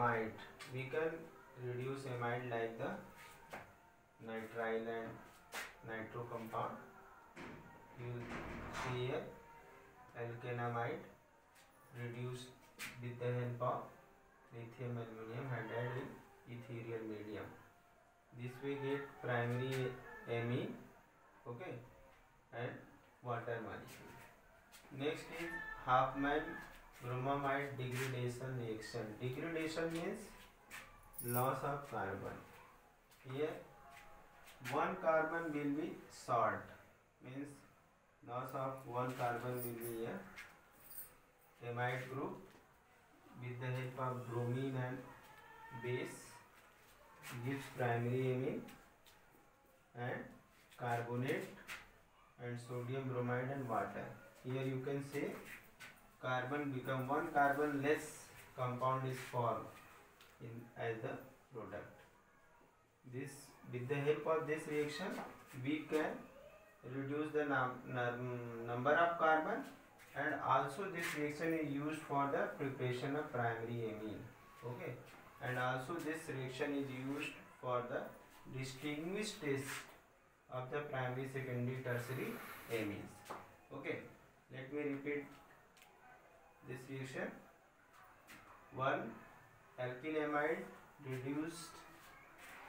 amide we can reduce amide like the nitrile and nitro compound you see here alkanamide reduced with the help of lithium aluminum hydride in ethereal medium this we get primary amine okay and water molecule next is half Hofmann bromamide degradation reaction degradation means loss of carbon here one carbon will be salt means loss of one carbon will be here amide group with the help of bromine and base gives primary amine and carbonate and sodium bromide and water here you can say carbon become one carbon less compound is formed in as the product this with the help of this reaction we can reduce the num, num, number of carbon and also this reaction is used for the preparation of primary amine okay and also this reaction is used for the distinguished test of the primary secondary tertiary amines okay let me repeat this reaction one alkylamide reduced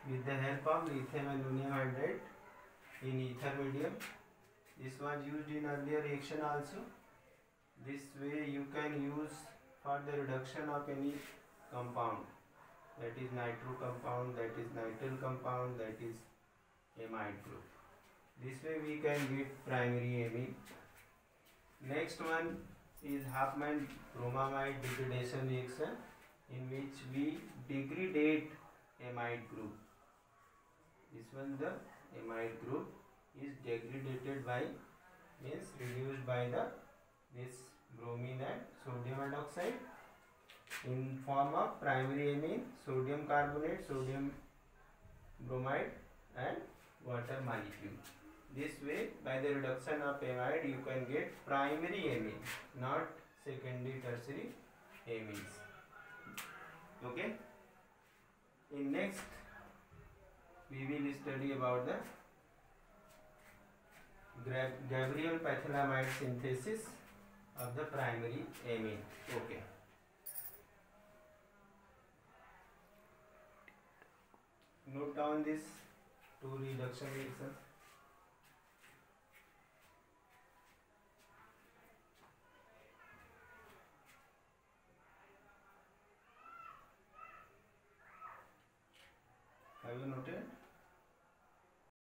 with the help of lithium aluminum hydride in ether medium this was used in earlier reaction also this way you can use for the reduction of any compound that is nitro compound that is nitrile compound that is amide group this way we can get primary amine next one is Hofmann bromamide degradation reaction in which we degrade amide group this one the amide group is degraded by means reduced by the this bromine and sodium hydroxide in form of primary amine sodium carbonate sodium bromide and water molecule this way by the reduction of amide you can get primary amine not secondary tertiary amines okay? In next we will study about the Gabriel pathylamide synthesis of the primary amine okay. Note down this two reduction reactions I will note it.